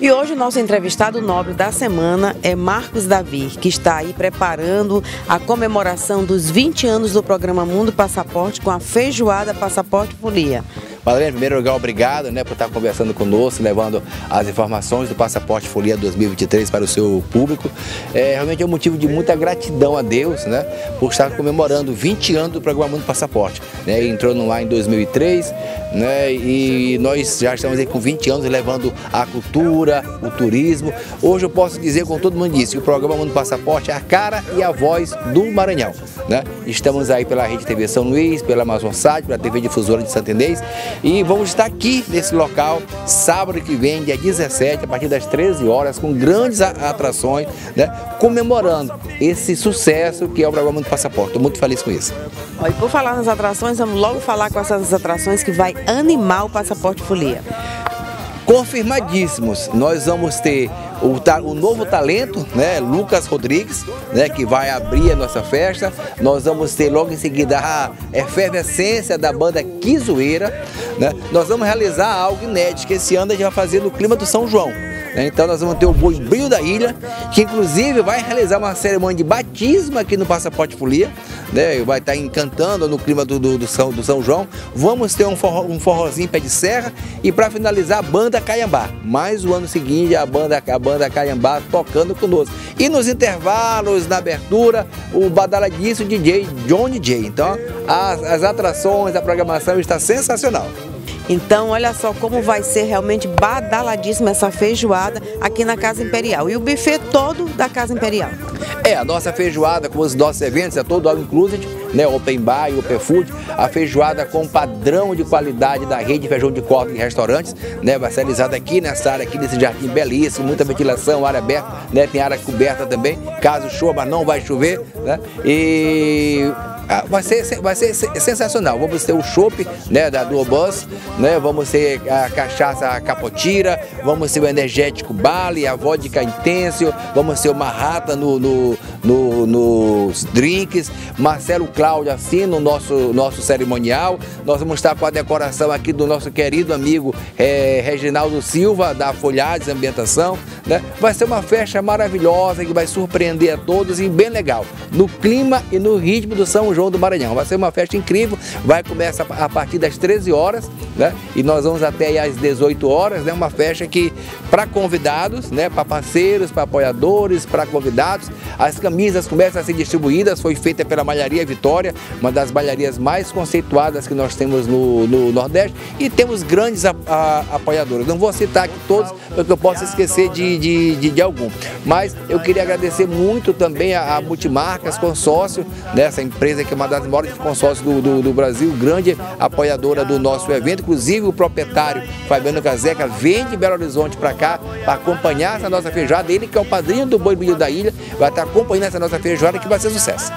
E hoje o nosso entrevistado nobre da semana é Marcos Davi, que está aí preparando a comemoração dos 20 anos do programa Mundo Passaporte com a feijoada Passaporte Folia. Madalena, em primeiro lugar, obrigado né, por estar conversando conosco, levando as informações do Passaporte Folia 2023 para o seu público. É, realmente é um motivo de muita gratidão a Deus né, por estar comemorando 20 anos do programa Mundo Passaporte. Né, entrou no ar em 2003 né, e nós já estamos aí com 20 anos levando a cultura, o turismo. Hoje eu posso dizer, como todo mundo disse, que o programa Mundo Passaporte é a cara e a voz do Maranhão. Né? Estamos aí pela Rede TV São Luís, pela Amazon Sat, pela TV Difusora de Santendês e vamos estar aqui nesse local sábado que vem, dia 17, a partir das 13 horas, com grandes atrações, né, comemorando esse sucesso que é o programa do Passaporte. Estou muito feliz com isso. E por falar nas atrações, vamos logo falar com essas atrações que vai animar o Passaporte Folia. Confirmadíssimos, nós vamos ter o, o, novo talento, né, Lucas Rodrigues, né, que vai abrir a nossa festa. Nós vamos ter logo em seguida a efervescência da banda Quizoeira. Né? Nós vamos realizar algo inédito que esse ano a gente vai fazer no clima do São João. Né? Então nós vamos ter o Boi Brilho da Ilha, que inclusive vai realizar uma cerimônia de batismo aqui no Passaporte Folia, né? vai estar encantando no clima do, do, do, São, do São João. Vamos ter um, forró, um forrozinho pé de serra e para finalizar a banda Caiambá. Mais o ano seguinte a banda, a banda Caiambá tocando conosco. E nos intervalos, na abertura, o badaladiço DJ Johnny J. Então as, as atrações, a programação está sensacional. Então, olha só como vai ser realmente badaladíssima essa feijoada aqui na Casa Imperial. E o buffet todo da Casa Imperial. É, a nossa feijoada com os nossos eventos é todo all inclusive, né? Open bar e open food. A feijoada com padrão de qualidade da rede feijão de corte em restaurantes, né? Realizada aqui nessa área, aqui nesse jardim belíssimo, muita ventilação, área aberta, né? Tem área coberta também, caso chova, não vai chover, né? E ah, vai ser, vai ser sensacional. Vamos ter o chopp né, da Duobus, né, vamos ter a cachaça capotira, vamos ter o energético Bali, a vodka Intensio, vamos ter o Marrata no, no, no, nos drinks, Marcelo Cláudio assim no nosso, nosso cerimonial. Nós vamos estar com a decoração aqui do nosso querido amigo é, Reginaldo Silva, da Folhades Ambientação. Né? Vai ser uma festa maravilhosa que vai surpreender a todos e bem legal, no clima e no ritmo do São João do Maranhão. Vai ser uma festa incrível, vai começar a partir das 13 horas, né? E nós vamos até às 18 horas, né? Uma festa que para convidados, né? Para parceiros, para apoiadores, para convidados, as camisas começam a ser distribuídas, foi feita pela Malharia Vitória, uma das malharias mais conceituadas que nós temos no, no Nordeste, e temos grandes a, a, apoiadores. Não vou citar aqui todos, porque eu posso esquecer de, de, de, de algum. Mas eu queria agradecer muito também a, a Multimarcas Consórcio, nessa né? empresa que é uma das maiores consórcios do, do, do, Brasil, grande apoiadora do nosso evento. Inclusive o proprietário Fabiano Caseca vem de Belo Horizonte para cá para acompanhar essa nossa feijoada. Ele que é o padrinho do Boi Brilho da Ilha, vai estar acompanhando essa nossa feijoada que vai ser sucesso.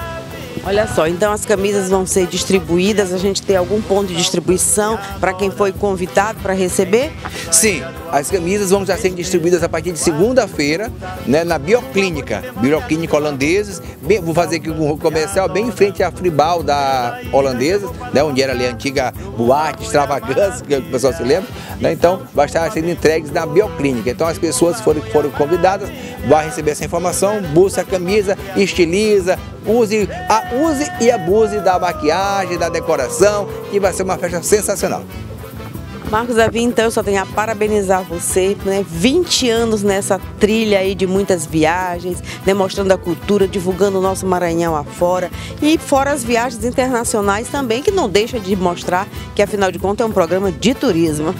Olha só, então as camisas vão ser distribuídas, a gente tem algum ponto de distribuição para quem foi convidado para receber? Sim, as camisas vão estar sendo distribuídas a partir de segunda-feira, né, na Bioclínica, Bioclínica Holandeses. Bem, vou fazer aqui um comercial bem em frente à Fribal da Holandesa, né, onde era ali a antiga boate, extravagância, que o pessoal se lembra. Né, então, vai estar sendo entregues na Bioclínica. Então, as pessoas que foram, foram convidadas vão receber essa informação, busca a camisa, estiliza, use, a, use e abuse da maquiagem, da decoração, que vai ser uma festa sensacional. Marcos Davi, então eu só tenho a parabenizar você, né? 20 anos nessa trilha aí de muitas viagens, né? a cultura, divulgando o nosso Maranhão afora e fora as viagens internacionais também, que não deixa de mostrar que afinal de contas é um programa de turismo.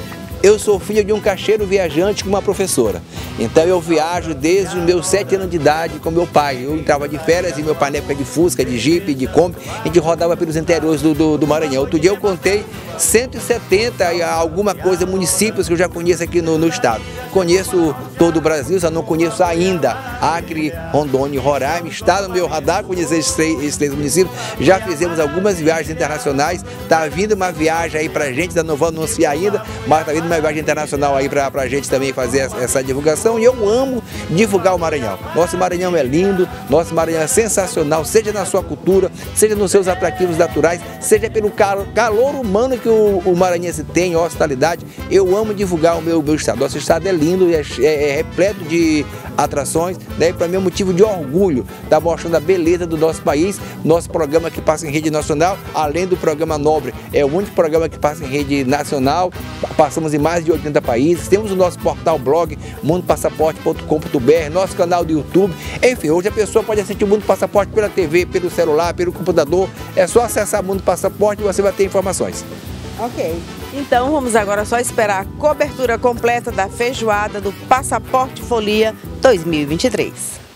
Eu sou filho de um caixeiro viajante com uma professora. Então eu viajo desde os meus sete anos de idade com meu pai. Eu entrava de férias e meu pai na época de Fusca, de Jeep, de Kombi, a gente rodava pelos interiores do, do, do Maranhão. Outro dia eu contei 170 e alguma coisa municípios que eu já conheço aqui no, no estado. Conheço todo o Brasil, só não conheço ainda Acre, Rondônia e Roraima. Está no meu radar conhecer esses três, esses três municípios. Já fizemos algumas viagens internacionais. Está vindo uma viagem aí pra gente, ainda não vou anunciar ainda, mas está vindo uma viagem internacional aí pra, pra gente também fazer essa divulgação. E eu amo divulgar o Maranhão. Nosso Maranhão é lindo, nosso Maranhão é sensacional, seja na sua cultura, seja nos seus atrativos naturais, seja pelo calor humano que o, maranhense tem, hospitalidade. Eu amo divulgar o meu, meu estado. Nosso estado é lindo, é, é, é repleto de atrações, né? Para mim é um motivo de orgulho, tá mostrando a beleza do nosso país, nosso programa que passa em rede nacional, além do programa Nobre, é o único programa que passa em rede nacional, passamos em mais de 80 países, temos o nosso portal blog mundopassaporte.com.br, nosso canal do YouTube, enfim, hoje a pessoa pode assistir o Mundo Passaporte pela TV, pelo celular, pelo computador, é só acessar Mundo Passaporte e você vai ter informações. Ok. Então vamos agora só esperar a cobertura completa da feijoada do Passaporte Folia 2023.